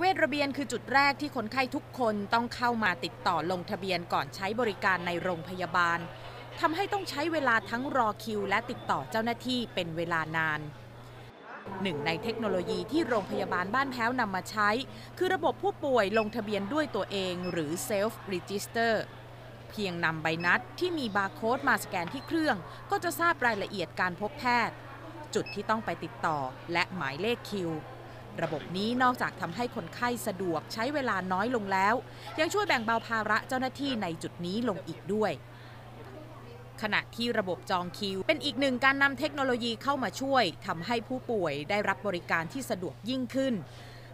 เวชระเบียนคือจุดแรกที่คนไข้ทุกคนต้องเข้ามาติดต่อลงทะเบียนก่อนใช้บริการในโรงพยาบาลทำให้ต้องใช้เวลาทั้งรอคิว และติดต่อเจ้าหน้าที่เป็นเวลานานหนึ่งในเทคโนโลยีที่โรงพยาบาลบ้านแพ้วนำมาใช้ คือระบบผู้ป่วยลงทะเบียนด้วยตัวเองหรือ Self Register เพียงนำใบนัดที่มีบาร์โค้ดมาสแกนที่เครื่อง ก็จะทราบรายละเอียดการพบแพทย์ จุดที่ต้องไปติดต่อและหมายเลขคิว ระบบนี้นอกจากทำให้คนไข้สะดวกใช้เวลาน้อยลงแล้ว ยังช่วยแบ่งเบาภาระเจ้าหน้าที่ในจุดนี้ลงอีกด้วย ขณะที่ระบบจองคิว เป็นอีกหนึ่งการนำเทคโนโลยีเข้ามาช่วยทำให้ผู้ป่วยได้รับบริการที่สะดวกยิ่งขึ้น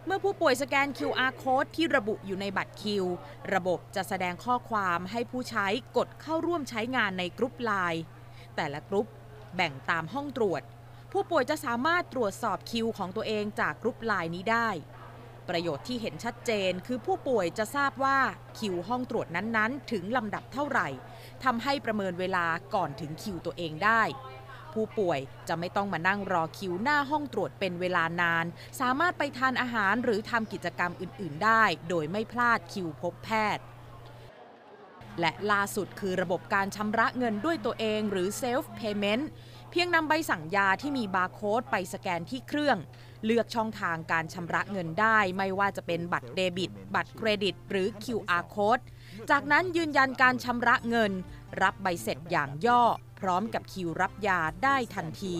เมื่อผู้ป่วยสแกน QR code ที่ระบุอยู่ในบัตรคิว ระบบจะแสดงข้อความให้ผู้ใช้กดเข้าร่วมใช้งานในกรุ๊ปไลน์แต่ละกรุ๊ปแบ่งตามห้องตรวจ ผู้ป่วยจะสามารถตรวจสอบคิวของตัวเองจากกรุ๊ปไลน์นี้ได้ ประโยชน์ที่เห็นชัดเจนคือผู้ป่วยจะทราบว่าคิวห้องตรวจนั้นๆ ถึงลำดับเท่าไหร่ทำให้ประเมินเวลาก่อนถึงคิวตัวเองได้ ผู้ป่วยจะไม่ต้องมานั่งรอคิวหน้าห้องตรวจเป็นเวลานาน สามารถไปทานอาหารหรือทำกิจกรรมอื่น ๆ ได้ โดยไม่พลาดคิวพบแพทย์ และล่าสุดคือระบบการชำระเงินด้วยตัวเองหรือ self payment เพียงนำใบสั่งยาที่มีบาร์โค้ดไปสแกนที่เครื่อง เลือกช่องทางการชำระเงินได้ ไม่ว่าจะเป็นบัตรเดบิต บัตรเครดิต หรือ QR code จากนั้นยืนยันการชำระเงิน รับใบเสร็จอย่างย่อ พร้อมกับคิวรับยาได้ทันที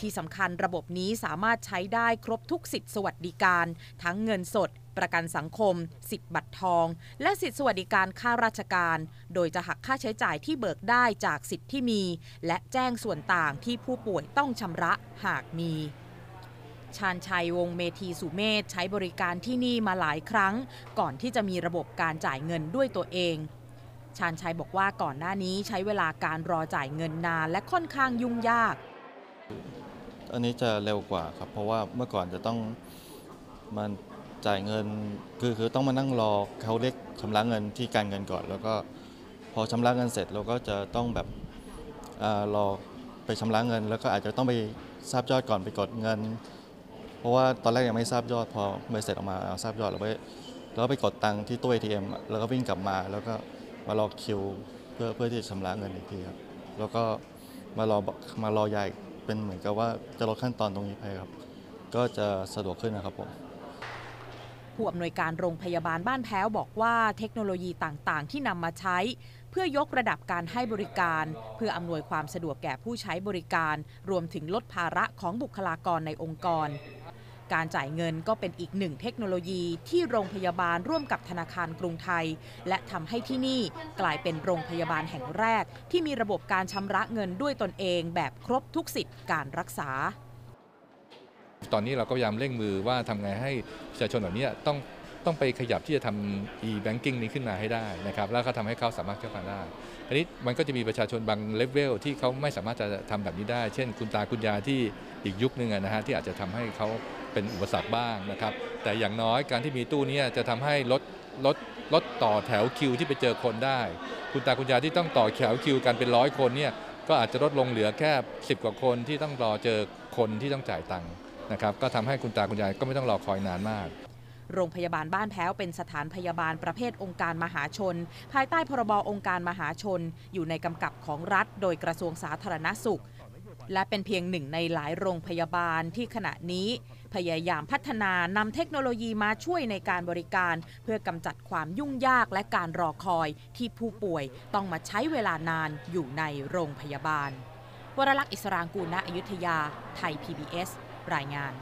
ที่สำคัญระบบนี้สามารถใช้ได้ครบทุกสิทธิสวัสดิการ ทั้งเงินสด ประกันสังคม สิทธิ์บัตรทอง และสิทธิสวัสดิการค่าราชการ โดยจะหักค่าใช้จ่ายที่เบิกได้จากสิทธิ์ที่มี และแจ้งส่วนต่างที่ผู้ป่วยต้องชำระหากมีชาญชัยวงศ์เมธีสุเมธใช้บริการที่นี่มาหลายครั้ง ก่อนที่จะมีระบบการจ่ายเงินด้วยตัวเอง ชาญชัยบอกว่าก่อนหน้านี้ใช้เวลาการรอจ่ายเงินนานและค่อนข้างยุ่งยาก อันนี้จะเร็วกว่าครับ เพราะว่าเมื่อก่อนจะต้องมัน จ่ายเงินคือคือต้องมานั่งรอเขาเรียกชำระเงินที่การเงินก่อน แล้วก็พอชำระเงินเสร็จเราก็จะต้องแบบอารอไปชำระเงิน แล้วก็อาจจะต้องไปทราบยอดก่อนไปกดเงิน เพราะว่าตอนแรกยังไม่ทราบยอดพอใบเสร็จออกมาทราบยอดเราไปแล้วไปกดตังค์ที่ตู้ ATM แล้วก็วิ่งกลับมา แล้วก็มารอคิวเพื่อเพื่อที่จะชำระเงินอีกทีครับแล้วก็มารอมารอยายเป็นเหมือนกับว่าจะลดขั้นตอนตรงนี้ไปครับ ก็จะสะดวกขึ้นนะครับผม ผู้อำนวยการโรงพยาบาลบ้านแพ้วบอกว่าเทคโนโลยีต่างๆ ที่นำมาใช้ เพื่อยกระดับการให้บริการ เพื่ออำนวยความสะดวกแก่ผู้ใช้บริการ รวมถึงลดภาระของบุคลากรในองค์กร การจ่ายเงินก็เป็นอีกหนึ่งเทคโนโลยีที่โรงพยาบาลร่วมกับธนาคารกรุงไทย และทำให้ที่นี่กลายเป็นโรงพยาบาลแห่งแรก ที่มีระบบการชำระเงินด้วยตนเองแบบครบทุกสิทธิ์การรักษา ตอนนี้เราก็พยายามเร่งมือว่าทำไงให้ประชาชนเหล่านี้ต้องต้องไปขยับที่จะทำ e-banking นี้ขึ้นมาให้ได้นะครับแล้วก็ทำให้เขาสามารถเข้ามาได้อันนี้มันก็จะมีประชาชนบางเลเวลที่เขาไม่สามารถจะทำแบบนี้ได้ เช่น คุณตาคุณยายที่อีกยุคนึงนะฮะที่อาจจะทำให้เขาเป็นอุปสรรคบ้างนะครับ แต่อย่างน้อยการที่มีตู้นี้จะทำให้ลดลดลดต่อแถวคิวที่ไปเจอคนได้ คุณตาคุณยายที่ต้องต่อแถวคิวกันเป็นร้อยคนเนี่ยก็อาจจะลดลงเหลือแค่ 10 กว่าคนที่ต้องรอเจอคนที่ต้องจ่ายตังค์ นะครับก็ทำให้คุณตาคุณยายก็ไม่ต้องรอคอยนานมาก โรงพยาบาลบ้านแพ้วเป็นสถานพยาบาลประเภทองค์การมหาชน ภายใต้พรบองค์การมหาชน อยู่ในกำกับของรัฐ โดยกระทรวงสาธารณสุข และเป็นเพียงหนึ่งในหลายโรงพยาบาลที่ขณะนี้ พยายามพัฒนานำเทคโนโลยีมาช่วยในการบริการ เพื่อกำจัดความยุ่งยากและการรอคอย ที่ผู้ป่วยต้องมาใช้เวลานานอยู่ในโรงพยาบาลวรลักษณ์อิสรางกูลณอยุธยา ไทย PBS รายงาน